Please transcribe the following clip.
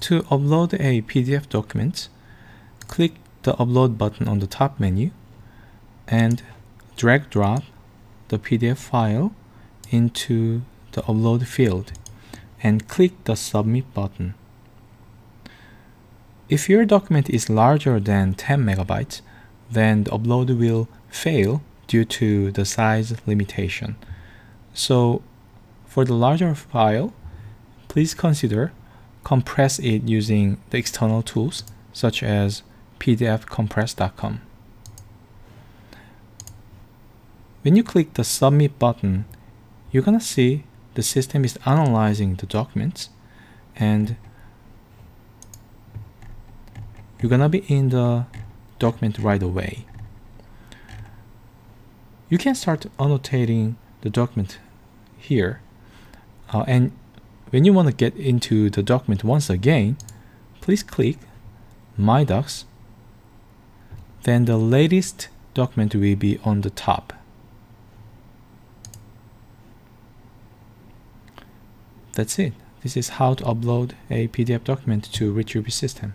To upload a PDF document, click the upload button on the top menu and drag drop the PDF file into the upload field and click the submit button. If your document is larger than 10 megabytes, then the upload will fail due to the size limitation. So for the larger file, please consider compress it using the external tools such as pdfcompress.com. When you click the submit button, you're gonna see the system is analyzing the documents and you're gonna be in the document right away. You can start annotating the document here uh, and when you want to get into the document once again please click my docs. Then the latest document will be on the top. That's it. This is how to upload a PDF document to RichReview system